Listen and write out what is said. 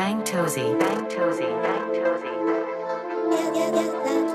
Bang Tozy. Bang Tozy. Bang Tozy. Yeah, yeah, yeah,